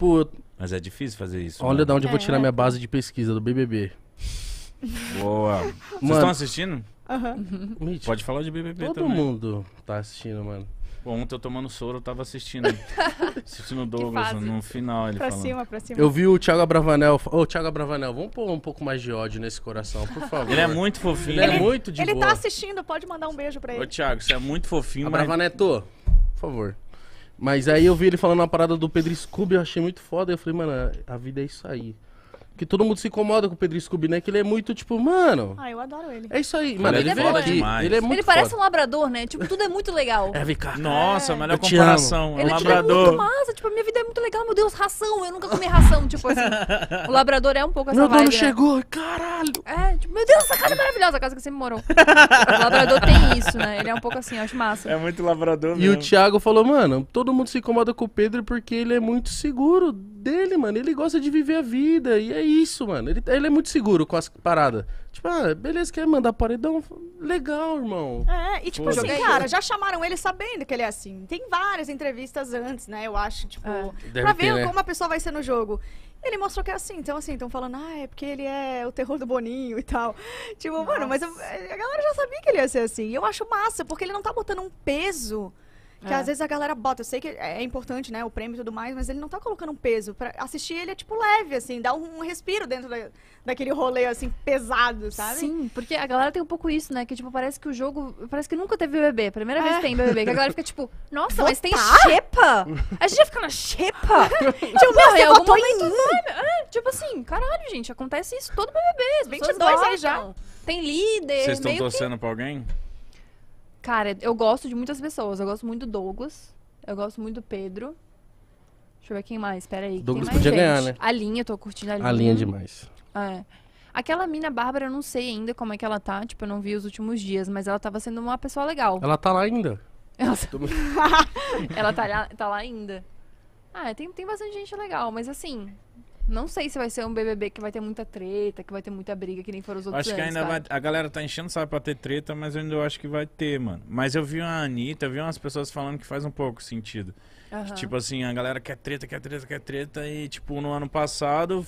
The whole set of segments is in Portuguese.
tipo, Mas é difícil fazer isso. olha da mano. onde eu vou É. tirar minha base de pesquisa do BBB. Boa. Vocês estão assistindo? Aham. Mítico. Pode falar de BBB Todo também. mundo tá assistindo, mano. Pô, ontem eu tomando soro, eu tava assistindo. assistindo o Douglas no final, ele Pra falando. cima, pra cima. Eu vi o Thiago Abravanel. Ô, Thiago Abravanel, vamos pôr um pouco mais de ódio nesse coração, por favor. Ele é muito fofinho. Ele é muito de Ele boa. tá assistindo, pode mandar um beijo pra Ô, ele. Thiago, você é muito fofinho, mas... Abravaneto, por favor. Mas aí eu vi ele falando uma parada do Pedro Scooby, eu achei muito foda. Eu falei, mano, a vida é isso aí. Porque todo mundo se incomoda com o Pedro Scooby, né? Que ele é muito, tipo, mano. Ah, eu adoro ele. É isso aí. Mano, é ele, veio foda aqui. demais. Ele é muito Ele parece foda. um labrador, né? Tipo, tudo é muito legal. É, vem cá. Nossa, a melhor Eu te comparação. É um Ele tipo, é muito labrador. massa, tipo, a minha vida é muito legal, meu Deus, ração, eu nunca comi ração, tipo assim. O labrador é um pouco essa Meu dono vibe, né? chegou, caralho. É, tipo, meu Deus, essa casa é maravilhosa, a casa que você morou. o labrador tem isso, né? Ele é um pouco assim, eu acho massa. É muito labrador E o mesmo. Thiago falou, mano, todo mundo se incomoda com o Pedro porque ele é muito seguro dele, mano. Ele gosta de viver a vida. E é isso, mano. Ele, ele é muito seguro com as paradas. Tipo, ah, beleza, quer mandar paredão? Legal, irmão. É, e tipo Foda. assim, cara, já chamaram ele sabendo que ele é assim. Tem várias entrevistas antes, né? Eu acho, tipo, É. Deve pra ter, ver né? como a pessoa vai ser no jogo. Ele mostrou que é assim, então assim, estão falando, ah, é porque ele é o terror do Boninho e tal. Tipo, mano, mas eu- a galera já sabia que ele ia ser assim. E eu acho massa, porque ele não tá botando um peso que É. às vezes a galera bota. Eu sei que é importante, né, o prêmio e tudo mais, mas ele não tá colocando um peso. Pra assistir ele é, tipo, leve, assim, dá um, um respiro dentro da- daquele rolê, assim, pesado, sabe? Sim, porque a galera tem um pouco isso, né? Que, tipo, parece que o jogo. Parece que nunca teve BBB. Primeira vez É. que tem BBB. Que a galera fica tipo, nossa, Votar? mas tem xepa? A gente vai ficar na xepa? tipo, meu, em algum votou em vai. É, tipo assim, caralho, gente, acontece isso todo BBB. As pessoas 22 aí já. votam. Tem líder. Vocês estão meio que- torcendo pra alguém? Cara, eu gosto de muitas pessoas. Eu gosto muito do Douglas. Eu gosto muito do Pedro. Deixa eu ver quem mais. Pera aí. Douglas quem mais, podia gente? ganhar, né? A linha, eu tô curtindo a linha. A linha é demais. É. Aquela mina Bárbara, eu não sei ainda como é que ela tá. Tipo, eu não vi os últimos dias, mas ela tava sendo uma pessoa legal. Ela tá lá ainda. Ela, ela tá, lá, tá lá ainda. Ah, tem, tem bastante gente legal, mas assim. Não sei se vai ser um BBB que vai ter muita treta, que vai ter muita briga, que nem foram os outros Acho que anos, ainda vai. A galera tá enchendo sabe pra ter treta, mas eu ainda acho que vai ter, mano. Mas eu vi uma Anitta, eu vi umas pessoas falando que faz um pouco sentido. Aham. Tipo assim, a galera quer treta, quer treta, quer treta. E, tipo, no ano passado.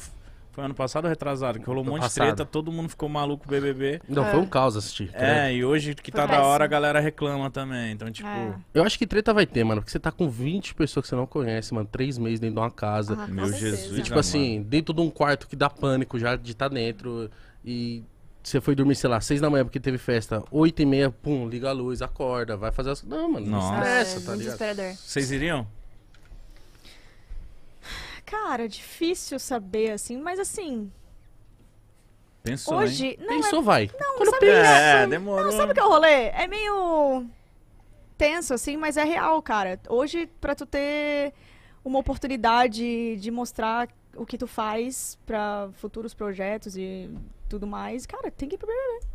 Foi ano passado ou retrasado? Que rolou um monte passado. de treta, todo mundo ficou maluco BBB. Não, É. foi um caos assistir. É, e hoje que Foi tá da péssimo. hora, a galera reclama também. Então, tipo. É. Eu acho que treta vai ter, mano. Porque você tá com 20 pessoas que você não conhece, mano. Três meses dentro de uma casa. Ah, Meu. Jesus. E, tipo amado. assim, dentro de um quarto que dá pânico já de estar dentro. E você foi dormir, sei lá, seis da manhã porque teve festa. Oito e meia, pum, liga a luz, acorda, vai fazer as. Não, mano, não estressa, é, tá ligado? Vocês iriam? Cara, difícil saber, assim, mas assim, Pensou, hein? hoje. Não, Pensou, vai. Não, Quando sabe- pensa. É, demorou. Não, sabe o que é o rolê? É meio tenso, assim, mas é real, cara. Hoje, pra tu ter uma oportunidade de mostrar o que tu faz pra futuros projetos e tudo mais, cara, tem que ir pro BBB.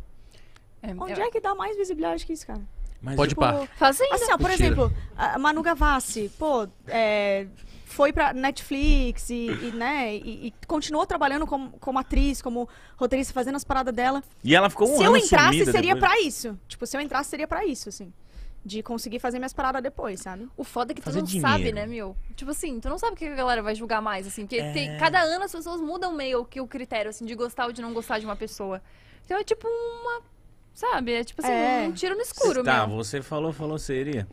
É, Onde eu- é que dá mais visibilidade que isso, cara? Mas Pode Tipo, pá. Fazenda. Assim, ó, por Mentira. exemplo, a Manu Gavassi, pô, é, foi pra Netflix e, e, né, e, e continuou trabalhando como, como atriz, como roteirista, fazendo as paradas dela. E ela ficou um se ano eu entrasse, seria depois. pra isso. Tipo, se eu entrasse, seria pra isso, assim. De conseguir fazer minhas paradas depois, sabe? O foda é que tu Fazer não dinheiro. sabe, né, meu? Tipo assim, tu não sabe o que a galera vai julgar mais, assim. Porque É. tem- cada ano as pessoas mudam meio que o critério, assim, de gostar ou de não gostar de uma pessoa. Então é tipo uma. Sabe? É tipo assim, É. um tiro no escuro, Tá, meu. você falou, falou, você iria.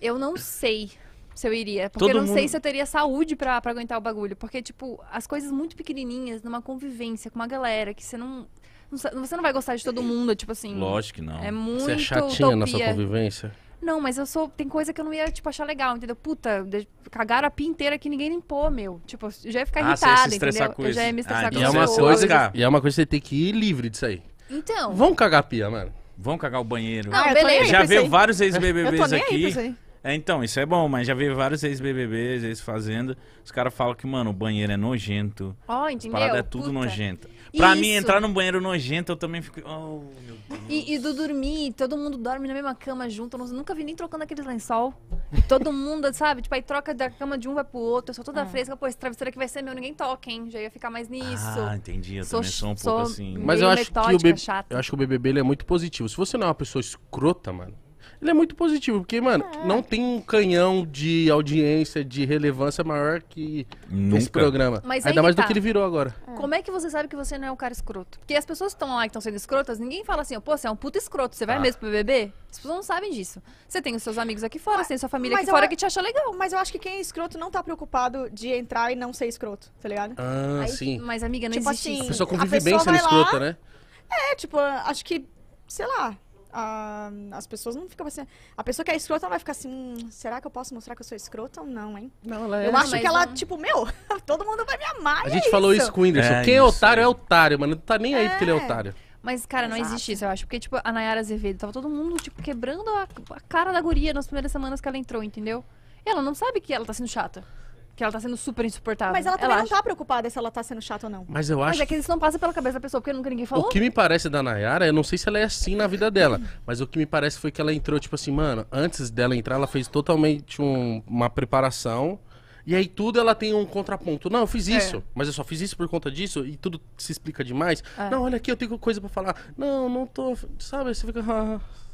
Eu não sei se eu iria. Porque Todo eu não sei mundo- se eu teria saúde pra, pra aguentar o bagulho. Porque, tipo, as coisas muito pequenininhas, numa convivência com uma galera que você não. não sa- Você não vai gostar de todo mundo, tipo assim. Lógico que não. É muito Você é chatinha na sua utopia. convivência? Não, mas eu sou. Tem coisa que eu não ia, tipo, achar legal, entendeu? Puta, de- cagaram a pia inteira que ninguém limpou, meu. Tipo, eu já ia ficar Ah, você ia irritada, se estressar entendeu? com eu já isso. ia me estressar Ah, com E é uma você coisa. E é uma coisa que você tem que ir livre disso aí. Então. Vamos cagar a pia, mano. Vamos cagar o banheiro. Não, Ah, beleza. Já veio vários ex-BBBs aqui. É, então, isso é bom, mas já veio vários ex-BBBs, ex-fazenda. Os caras falam que, mano, o banheiro é nojento. Ó, As entendeu? paradas é tudo Puta. nojenta. Pra mim, Isso. entrar num banheiro nojento, eu também fico. Oh, meu Deus. E, e do dormir, todo mundo dorme na mesma cama junto. Eu nunca vi nem trocando aqueles lençol. Todo mundo, sabe? Tipo, aí troca da cama de um vai pro outro. Eu sou toda Ah. fresca. Pô, esse travesseiro aqui vai ser meu, ninguém toca, hein? Já ia ficar mais nisso. Ah, entendi. Eu Sou- também sou um sou- pouco assim. Mas eu acho, que o metódica, BBB, chata. eu acho que o BBB ele é muito positivo. Se você não é uma pessoa escrota, mano, Ele é muito positivo, porque, mano, não tem um canhão de audiência, de relevância maior que Nunca. esse programa. Mas Ainda que mais do tá. que ele virou agora. Como é que você sabe que você não é um cara escroto? Porque as pessoas que estão lá e estão sendo escrotas, ninguém fala assim, pô, você é um puta escroto, você vai Ah. mesmo pro BBB? As pessoas não sabem disso. Você tem os seus amigos aqui fora, você tem sua família aqui eu fora a- que te acha legal. Mas eu acho que quem é escroto não tá preocupado de entrar e não ser escroto, tá ligado? Ah, Aí- sim. Mas, amiga, não Tipo existe assim, A isso. pessoa a convive pessoa bem sendo lá- escrota, né? É, tipo, acho que, sei lá, ah, as pessoas não ficam assim. A pessoa que é escrota vai ficar assim, "Hum, será que eu posso mostrar que eu sou escrota ou não, hein? Não, ela eu é. acho mas que ela, não- tipo, meu, todo mundo vai me amar. A e gente é falou isso. isso com o Whindersson. É Quem é otário aí. é otário, mano. Não tá nem aí porque ele é É. otário. Mas, cara, não Exato. existe isso, eu acho. Porque, tipo, a Nayara Azevedo tava todo mundo, tipo, quebrando a, a cara da guria nas primeiras semanas que ela entrou, entendeu? E ela não sabe que ela tá sendo chata. Que ela tá sendo super insuportável. Mas ela também não acha- tá preocupada se ela tá sendo chata ou não. Mas eu Mas acho é que isso não passa pela cabeça da pessoa, porque nunca ninguém falou. O que me parece da Nayara, eu não sei se ela é assim na vida dela, mas o que me parece foi que ela entrou, tipo assim, mano, antes dela entrar, ela fez totalmente um- uma preparação. E aí tudo ela tem um contraponto. Não, eu fiz isso, mas eu só fiz isso por conta disso e tudo se explica demais. É. Não, olha aqui, eu tenho coisa pra falar. Não, não tô. Sabe? Você fica.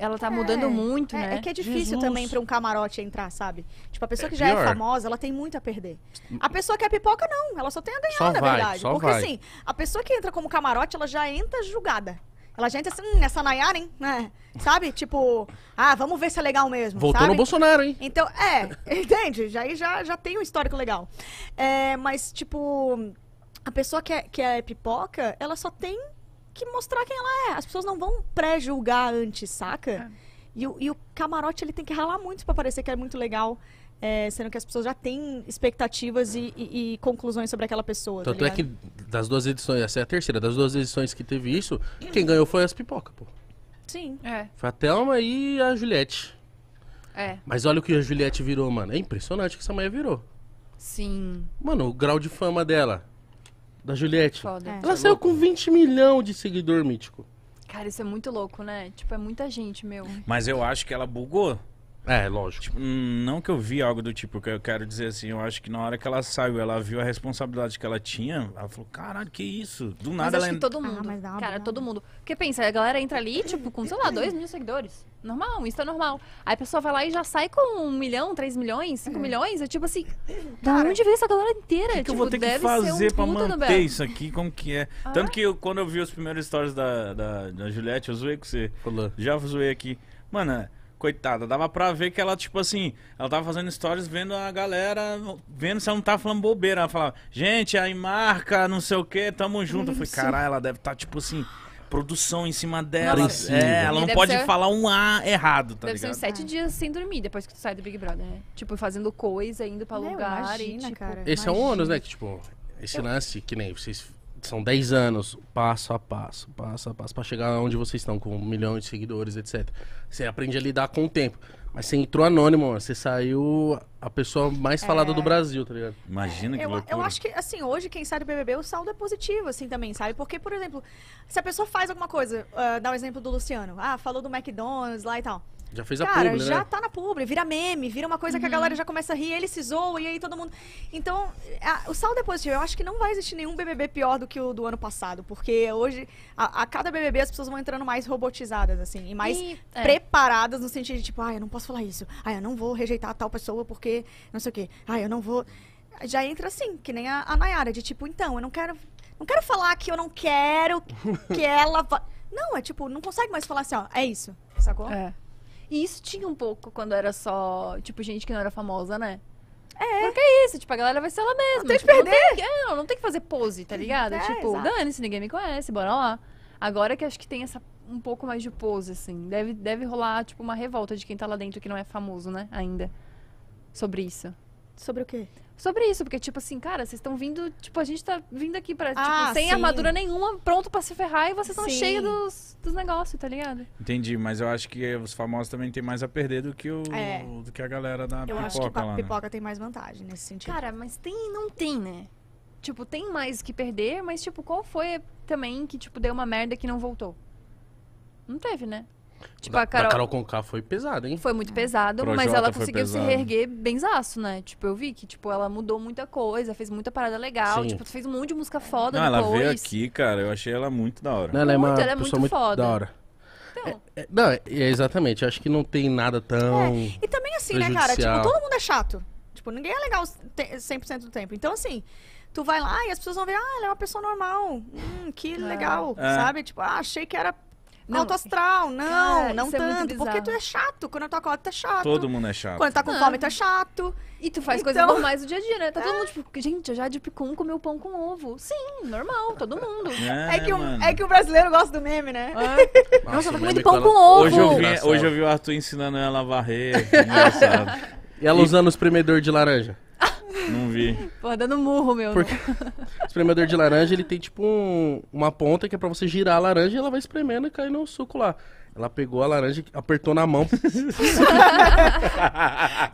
Ela tá mudando muito, é, né? É que é difícil Jesus. também pra um camarote entrar, sabe? Tipo, a pessoa É que já é pior. famosa, ela tem muito a perder. A pessoa que é pipoca, não. Ela só tem a ganhar, Só na vai, verdade. só Porque vai. assim, a pessoa que entra como camarote, ela já entra julgada. Ela já entra assim, hum, essa Nayara, hein? né? Sabe? Tipo, ah, vamos ver se é legal mesmo. Voltou sabe? no Bolsonaro, hein? Então, é, entende? Já, aí já, já tem um histórico legal. É, mas, tipo, a pessoa que é, que é pipoca, ela só tem que mostrar quem ela é. As pessoas não vão pré-julgar antes, saca? E, o- e o camarote, ele tem que ralar muito pra parecer que é muito legal. é, sendo que as pessoas já têm expectativas e, e- e conclusões sobre aquela pessoa. tá Tanto é ligado? que das duas edições, essa é a terceira, das duas edições que teve isso, quem ganhou foi as pipoca, pô. Sim. É, Foi a Thelma e a Juliette. é. Mas olha o que a Juliette virou, mano. É impressionante o que essa mulher virou. Sim. Mano, o grau de fama dela. Da Juliette. Foda. É. Ela saiu com 20 milhões de seguidor mítico. Cara, isso é muito louco, né? Tipo, é muita gente, meu. Mas eu acho que ela bugou. É, lógico. Tipo, não que eu vi algo do tipo, que eu quero dizer assim, eu acho que na hora que ela saiu, ela viu a responsabilidade que ela tinha, ela falou, caralho, que isso? Do Mas nada acho ela... que todo Ah, mundo. mas dá uma cara, bugada. todo mundo. Porque pensa, a galera entra ali, tipo, com, sei lá, dois mil seguidores. Normal, isso é normal. Aí a pessoa vai lá e já sai com um milhão, três milhões, cinco milhões. É tipo assim, da onde veio essa galera inteira? O que, que tipo, eu vou ter que ser um fazer pra manter isso aqui? Como que é? Ah. Tanto que eu- quando eu vi os primeiros stories da, da, da Juliette, eu zoei com você. Falou. Já zoei aqui. Mano, coitada, dava pra ver que ela, tipo assim, ela tava fazendo stories vendo a galera, vendo se ela não tava falando bobeira. Ela falava, gente, aí marca, não sei o que, tamo junto. Eu falei, caralho, ela deve estar, tipo assim, produção em cima dela. Apreensiva. É, ela E não deve pode ser- falar um A errado, tá Deve ser ligado? uns sete dias sem dormir depois que tu sai do Big Brother, né? Tipo, fazendo coisa, indo pra Meu, lugar imagina, e, tipo... cara. Esse é um Imagina. ônus, né? Que, tipo, esse lance, que nem vocês. São 10 anos, passo a passo, passo a passo, pra chegar onde vocês estão, com um milhão de seguidores, etc. Você aprende a lidar com o tempo. Mas você entrou anônimo, mano. Você saiu a pessoa mais falada do Brasil, tá ligado? Imagina que Eu, loucura. eu acho que, assim, hoje quem sai do BBB, o saldo é positivo, assim, também, sabe? Porque, por exemplo, se a pessoa faz alguma coisa, ah, dá o exemplo do Luciano, ah, falou do McDonald's lá e tal. Já fez a Cara, publi, já né? tá na publi, vira meme, vira uma coisa que a galera já começa a rir, ele se zoa e aí todo mundo. Então, a- o saldo é positivo. Eu acho que não vai existir nenhum BBB pior do que o do ano passado, porque hoje, a, a cada BBB, as pessoas vão entrando mais robotizadas, assim, e mais E- é. preparadas no sentido de tipo, ah, eu não posso falar isso, ah, eu não vou rejeitar tal pessoa porque não sei o quê, ah, eu não vou. Já entra assim, que nem a, a Nayara, de tipo, então, eu não quero. Não quero falar que eu não quero que ela. Não, é tipo, não consegue mais falar assim, ó, é isso, sacou? É. E isso tinha um pouco quando era só, tipo, gente que não era famosa, né? É. Porque é isso, tipo, a galera vai ser ela mesma. tem que tipo, perder. Não tem, que- é, não, não tem que fazer pose, tá ligado? É, tipo, dane-se, ninguém me conhece, bora lá. Agora que acho que tem essa um pouco mais de pose, assim. Deve, deve rolar, tipo, uma revolta de quem tá lá dentro que não é famoso, né? Ainda. Sobre isso. Sobre o quê? Sobre isso, porque, tipo assim, cara, vocês estão vindo, tipo, a gente tá vindo aqui pra, tipo, Ah, sem sim. armadura nenhuma, pronto pra se ferrar e vocês estão cheios dos, dos negócios, tá ligado? Entendi, mas eu acho que os famosos também têm mais a perder do que, o, É. do que a galera da Eu pipoca acho que lá, né? pipoca tem mais vantagem nesse sentido. Cara, mas tem e não tem, né? Tipo, tem mais que perder, mas, tipo, qual foi também que, tipo, deu uma merda que não voltou? Não teve, né? Tipo, Da- a Carol, Carol Conká foi pesado, hein? foi muito pesado, Projota mas ela conseguiu se pesado. reerguer benzaço, né? Tipo, eu vi que, tipo, ela mudou muita coisa, fez muita parada legal, Sim. tipo, fez um monte de música foda Não, ela depois. veio aqui, cara, eu achei ela muito da hora. Não, ela é uma Muito, ela é pessoa muito muito foda. da hora. Então, É, não, é, é exatamente. Acho que não tem nada tão. E também assim, né, cara? Tipo, todo mundo é chato. Tipo, ninguém é legal te- 100% do tempo. Então, assim, tu vai lá e as pessoas vão ver, ah, ela é uma pessoa normal. Hum, que legal, É. sabe? Tipo, ah, achei que era Não, alto astral. Não, cara, não é tanto. porque bizarro. tu é chato. Quando eu tô com tu é chato. Todo mundo é chato. Quando tá com Não. fome, tu é chato. E tu faz Então- coisas normais do dia a dia, né? Tá todo mundo tipo, gente, a Jade Picum comeu pão com ovo. Sim, normal, todo mundo. É, É, que, o, é que o brasileiro gosta do meme, né? Nossa, eu tô o comendo pão quando- com ovo. Hoje eu, vi, hoje eu vi o Arthur ensinando ela a varrer. Engraçado. E ela usando o espremedor de laranja. Não vi. Pô, dando murro, meu. Porque o espremedor de laranja, ele tem tipo um- uma ponta que é pra você girar a laranja e ela vai espremendo e cai no suco lá. Ela pegou a laranja, apertou na mão.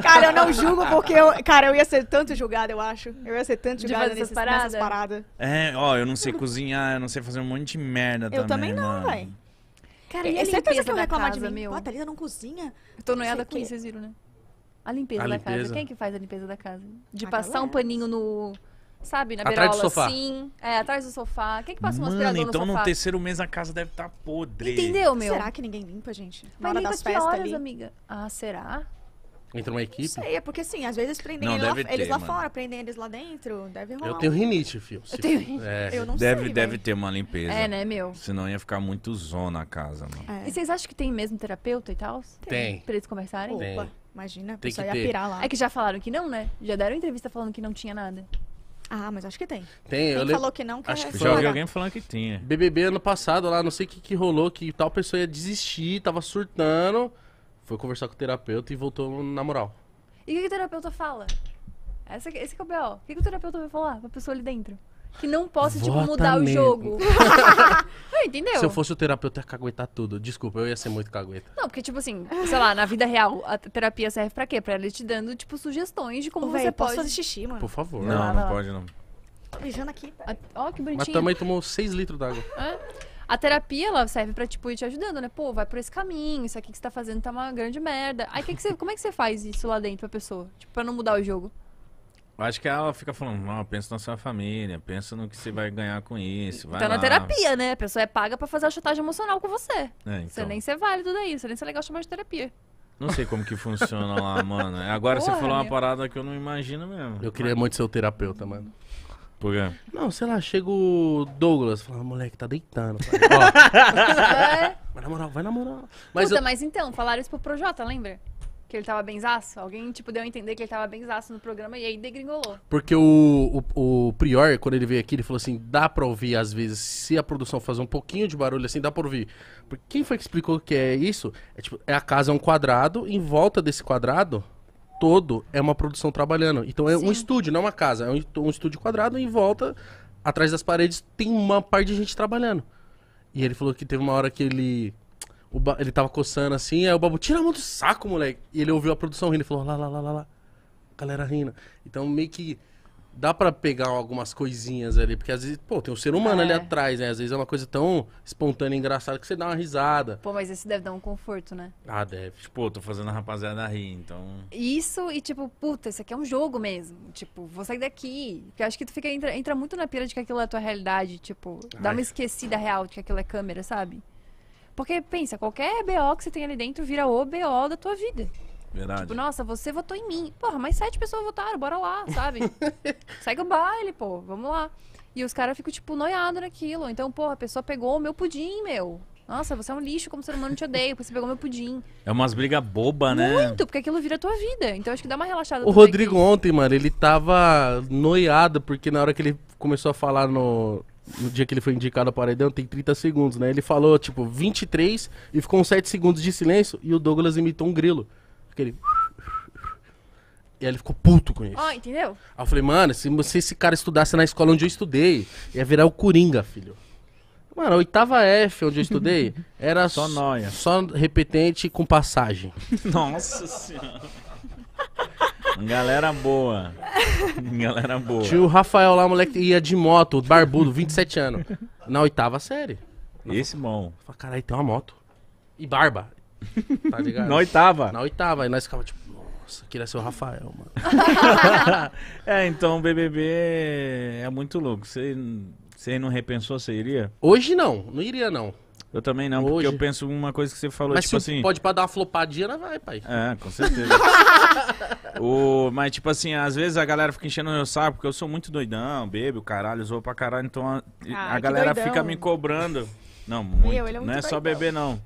Cara, eu não julgo porque eu. Cara, eu ia ser tanto julgada, eu acho. Eu ia ser tanto De julgada fazer nesses, essas paradas? nessas paradas. É, ó, eu não sei cozinhar, eu não sei fazer um monte de merda Eu também não, mano. véi. Cara, e a É certeza limpeza que eu da reclamar casa, de mim. meu? Pô, a Thalita não cozinha. Eu tô noiada Sei com que- isso, vocês viram, né? A limpeza A da limpeza. casa. Quem é que faz a limpeza da casa? De A passar galera. um paninho no... Sabe, na Atrás beirola do sofá. assim. É, atrás do sofá. Quem que passa um Mano, aspirador então no no sofá? terceiro mês a casa deve estar podre. Entendeu, meu? Será que ninguém limpa, gente? Na Mas hora limpa das festas horas, ali. amiga? Ah, será? Entra uma Não equipe. sei, é porque assim, às vezes prendem Não, ele lá- ter, eles lá mano. fora, prendem eles lá dentro. Deve rolar. Eu tenho rinite, filho. Se- tenho É. Eu não Deve, sei. deve véi. ter uma limpeza. É, né, meu? Senão ia ficar muito zona a casa, mano. É. E vocês acham que tem mesmo terapeuta e tal? Tem. Pra eles conversarem? Opa, Tem. Imagina, a Tem pessoa que ia ter. pirar lá. É que já falaram que não, né? Já deram entrevista falando que não tinha nada. Ah, mas acho que tem. Tem, eu Quem lembro. falou que não quer acho que Já ouvi alguém falando que tinha. BBB ano passado lá, não sei o que, que rolou, que tal pessoa ia desistir, tava surtando. Foi conversar com o terapeuta e voltou na moral. E o que, que o terapeuta fala? Essa, que- esse que é o B.O. O que, que o terapeuta vai falar pra pessoa ali dentro? Que não possa, tipo, mudar o mesmo. jogo. Ah, entendeu? Se eu fosse o terapeuta, eu ia caguetar tudo. Desculpa, eu ia ser muito cagueta. Não, porque, tipo assim, sei lá, na vida real, a terapia serve pra quê? Pra ele te dando, tipo, sugestões de como Ô, você véi, posso pode... fazer xixi, mano? Por favor. Não, não lá. pode não. Tô Mijando aqui. Ó, que Mas bonitinho. também tomou 6 litros d'água. É. A terapia, ela serve pra, tipo, ir te ajudando, né? Pô, vai por esse caminho, isso aqui que você tá fazendo tá uma grande merda. Aí, que que você, como é que você faz isso lá dentro pra pessoa? Tipo, pra não mudar o jogo? Acho que ela fica falando, não, pensa na sua família, pensa no que você vai ganhar com isso. Vai tá na lá." terapia, né? A pessoa é paga pra fazer a chantagem emocional com você. É, Você então. nem ser válido daí, você nem ser legal chamar de terapia. Não sei como que funciona lá, mano. Agora você Porra, falou uma meu. parada que eu não imagino mesmo. Eu queria muito ser o terapeuta, mano. Por quê? Não, sei lá, chega o Douglas, fala, moleque, tá deitando. pai." Ó, É. vai na moral, vai na moral. Mas Puta, eu- mas então, falaram isso pro Projota, lembra? Que ele tava benzaço? Alguém, tipo, deu a entender que ele tava benzaço no programa e aí degringolou. Porque o, o, o Prior, quando ele veio aqui, ele falou assim: dá pra ouvir às vezes, se a produção fazer um pouquinho de barulho assim, dá pra ouvir. Porque quem foi que explicou que é isso? É tipo, é a casa é um quadrado, em volta desse quadrado todo é uma produção trabalhando. Então é Sim. um estúdio, não uma casa. É um, um estúdio quadrado, em volta, atrás das paredes, tem uma parte de gente trabalhando. E ele falou que teve uma hora que ele. O ba- ele tava coçando assim, aí o Babu, tira a mão do saco, moleque. E ele ouviu a produção rindo, ele falou, lá, lá, lá, lá, lá. Galera rindo. Então meio que dá pra pegar algumas coisinhas ali, porque às vezes, pô, tem um ser humano É. ali atrás, né? Às vezes é uma coisa tão espontânea e engraçada que você dá uma risada. Pô, mas esse deve dar um conforto, né? Ah, deve. Tipo, tô fazendo a rapaziada rir, então. Isso e tipo, puta, isso aqui é um jogo mesmo. Tipo, vou sair daqui. Porque eu acho que tu fica, entra, entra muito na pira de que aquilo é a tua realidade. Tipo, dá Ai. uma esquecida real de que aquilo é câmera, sabe? Porque pensa, qualquer BO que você tem ali dentro vira o BO da tua vida. Verdade. Tipo, nossa, você votou em mim. Porra, mas sete pessoas votaram, bora lá, sabe? Segue o baile, pô, vamos lá. E os caras ficam, tipo, noiados naquilo. Então, porra, a pessoa pegou o meu pudim, meu. Nossa, você é um lixo, como ser humano te odeio, porque você pegou meu pudim. É umas brigas bobas, né? Muito, porque aquilo vira a tua vida. Então acho que dá uma relaxada. O Rodrigo que- ontem, mano, ele tava noiado, porque na hora que ele começou a falar no. No dia que ele foi indicado a paredão, tem 30 segundos, né? Ele falou, tipo, 23 e ficou uns 7 segundos de silêncio e o Douglas imitou um grilo. Aquele. E aí ele ficou puto com isso. Ó, entendeu? Aí eu falei, mano, se, se esse cara estudasse na escola onde eu estudei, ia virar o Coringa, filho. Mano, a oitava F onde eu estudei era Só nóia. Só repetente com passagem. Nossa senhora. Galera boa. Galera boa. Tinha o Rafael lá, moleque, que ia de moto, barbudo, 27 anos. Na oitava série. Esse bom. Eu falei, caralho, tem uma moto. E barba. Tá ligado? Na oitava. Na oitava. Aí nós ficava tipo, nossa, queria ser o Rafael, mano. É, então o BBB é muito louco. Você, você não repensou, você iria? Hoje não, não iria não. Eu também não, porque Hoje. eu penso uma coisa que você falou, Mas tipo se assim. pode pra dar uma flopadinha, ela vai, pai. É, com certeza. o, mas, tipo assim, às vezes a galera fica enchendo o meu saco, porque eu sou muito doidão, bebo, caralho, zoou pra caralho, então a, Ah, a galera doidão. fica me cobrando. Não, muito. ele é não muito é só doidão. beber, não.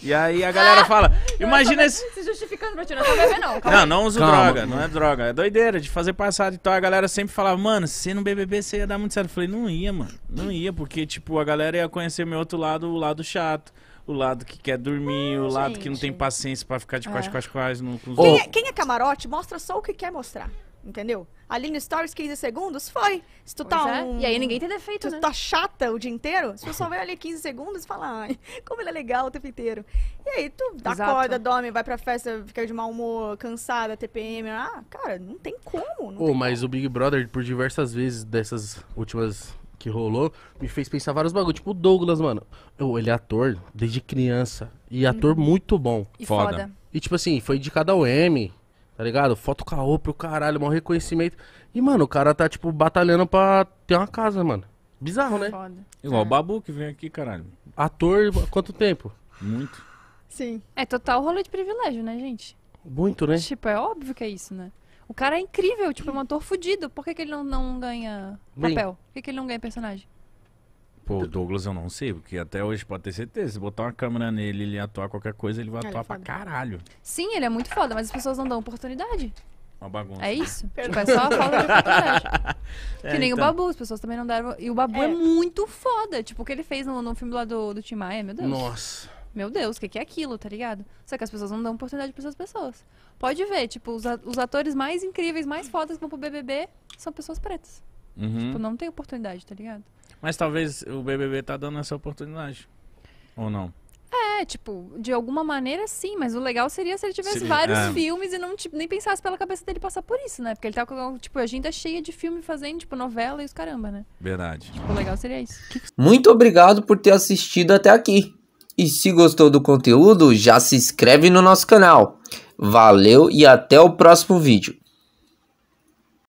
E aí a galera fala, imagina esse. Se justificando pra ti, não é beber, não. Calma Não, não uso Calma. droga, não é droga. É doideira de fazer passado. Então a galera sempre falava, mano, se você não beber, você ia dar muito certo. Eu falei, não ia, mano. Não ia, porque, tipo, a galera ia conhecer meu outro lado, o lado chato. O lado que quer dormir, o lado que não tem gente. paciência pra ficar de É. quase, quase, quase no, com os Quem é, quem é camarote mostra só o que quer mostrar. Entendeu? Ali no Stories, 15 segundos, foi. Se tu Pois tá é. um... E aí ninguém tem defeito, Tu né? tá chata o dia inteiro, se tu só vê ali 15 segundos e fala, ai, como ele é legal o tempo inteiro. E aí tu Exato. acorda, dorme, vai pra festa, fica de mau humor, cansada, TPM. Ah, cara, não tem como. Não Ô, tem mas o Big Brother, por diversas vezes dessas últimas que rolou, me fez pensar vários bagulho. Tipo o Douglas, mano. Ô, ele é ator desde criança. E ator muito bom. E Foda. foda. E tipo assim, foi indicado ao M, tá ligado? Foto caô pro caralho, maior reconhecimento. E, mano, o cara tá, tipo, batalhando pra ter uma casa, mano. Bizarro, né? Foda. Igual É. o Babu que vem aqui, caralho. Ator, há quanto tempo? Muito. Sim. É total rolê de privilégio, né, gente? Muito, né? Tipo, é óbvio que é isso, né? O cara é incrível, tipo, é um ator fudido. Por que, que ele não, não ganha Bem. papel? Por que, que ele não ganha personagem? Pô, o Douglas eu não sei, porque até hoje pode ter certeza. Se botar uma câmera nele e ele atuar qualquer coisa, ele vai Ele é atuar pra foda. caralho. Sim, ele é muito foda, mas as pessoas não dão oportunidade. Uma bagunça. É isso. Tipo, é só a falta de oportunidade. É, que nem então. o Babu, as pessoas também não deram. E o Babu é, É. muito foda. Tipo, o que ele fez no, no filme lá do, do Tim Maia, meu Deus. Nossa. Meu Deus, o que, que é aquilo, tá ligado? Só que as pessoas não dão oportunidade pra essas pessoas. Pode ver, tipo, os, os atores mais incríveis, mais fodas que vão pro BBB são pessoas pretas. Uhum. Tipo, não tem oportunidade, tá ligado? Mas talvez o BBB tá dando essa oportunidade. Ou não? É, tipo, de alguma maneira sim, mas o legal seria se ele tivesse vários é. filmes e não tipo, nem pensasse pela cabeça dele passar por isso, né? Porque ele tá com, tipo, a agenda cheia de filme fazendo, tipo, novela e os caramba, né? Verdade. O legal seria isso. Muito obrigado por ter assistido até aqui. E se gostou do conteúdo, já se inscreve no nosso canal. Valeu e até o próximo vídeo.